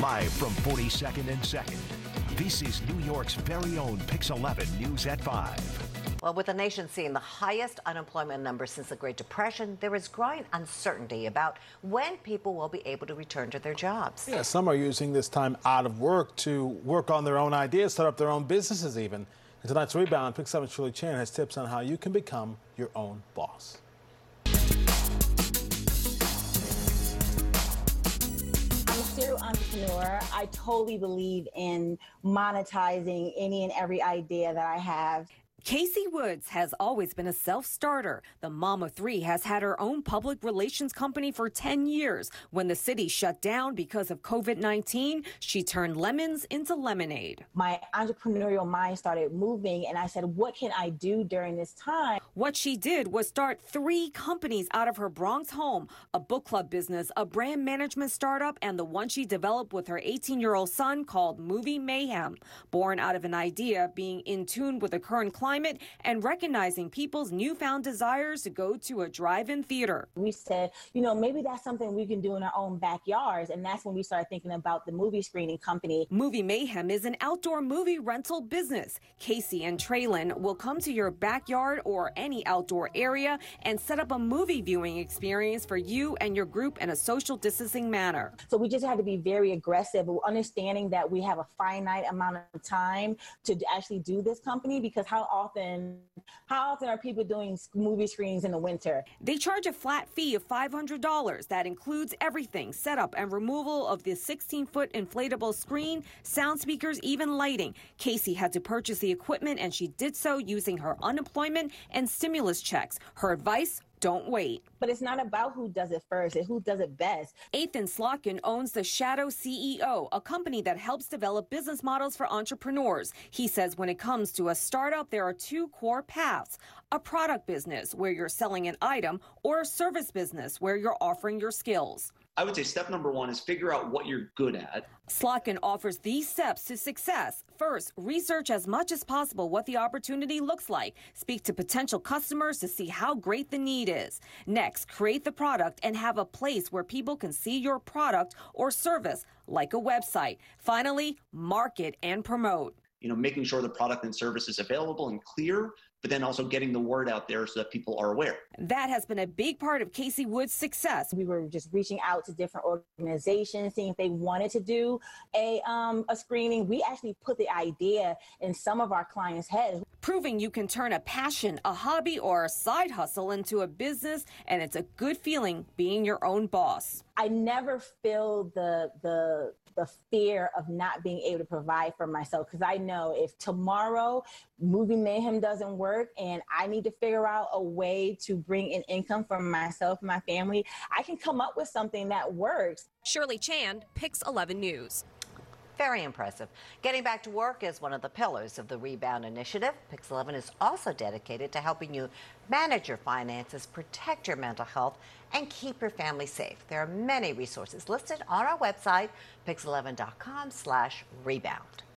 Live from 42nd and 2nd, this is New York's very own Pix 11 News at 5. Well, with the nation seeing the highest unemployment numbers since the Great Depression, there is growing uncertainty about when people will be able to return to their jobs. Yeah, some are using this time out of work to work on their own ideas, start up their own businesses even. In tonight's rebound, Pix 7 Shirley Chan has tips on how you can become your own boss. Entrepreneur. I totally believe in monetizing any and every idea that I have. Kasey Woods has always been a self starter. The mom of three has had her own public relations company for 10 years. When the city shut down because of COVID 19, she turned lemons into lemonade. My entrepreneurial mind started moving, and I said, What can I do during this time? What she did was start three companies out of her Bronx home a book club business, a brand management startup, and the one she developed with her 18 year old son called Movie Mayhem. Born out of an idea being in tune with the current climate climate and recognizing people's newfound desires to go to a drive-in theater. We said, you know, maybe that's something we can do in our own backyards. And that's when we started thinking about the movie screening company. Movie Mayhem is an outdoor movie rental business. Kasey and Traylon will come to your backyard or any outdoor area and set up a movie viewing experience for you and your group in a social distancing manner. So we just had to be very aggressive, understanding that we have a finite amount of time to actually do this company because how often how often are people doing movie screenings in the winter? They charge a flat fee of $500 that includes everything, setup and removal of the 16-foot inflatable screen, sound speakers, even lighting. Kasey had to purchase the equipment and she did so using her unemployment and stimulus checks. Her advice don't wait. But it's not about who does it first, and who does it best. Ethan Slotkin owns the Shadow CEO, a company that helps develop business models for entrepreneurs. He says when it comes to a startup, there are two core paths a product business where you're selling an item, or a service business where you're offering your skills. I would say step number one is figure out what you're good at. Slotkin offers these steps to success. First, research as much as possible what the opportunity looks like. Speak to potential customers to see how great the need is. Next, create the product and have a place where people can see your product or service, like a website. Finally, market and promote. You know, making sure the product and service is available and clear but then also getting the word out there so that people are aware. That has been a big part of Kasey Wood's success. We were just reaching out to different organizations, seeing if they wanted to do a, um, a screening. We actually put the idea in some of our clients' heads. Proving you can turn a passion, a hobby, or a side hustle into a business, and it's a good feeling being your own boss. I never feel the the the fear of not being able to provide for myself because I know if tomorrow movie mayhem doesn't work and I need to figure out a way to bring in income for myself and my family, I can come up with something that works. Shirley Chan, Pix 11 News. Very impressive. Getting back to work is one of the pillars of the Rebound Initiative. Pix 11 is also dedicated to helping you manage your finances, protect your mental health, and keep your family safe. There are many resources listed on our website, pix11.com slash rebound.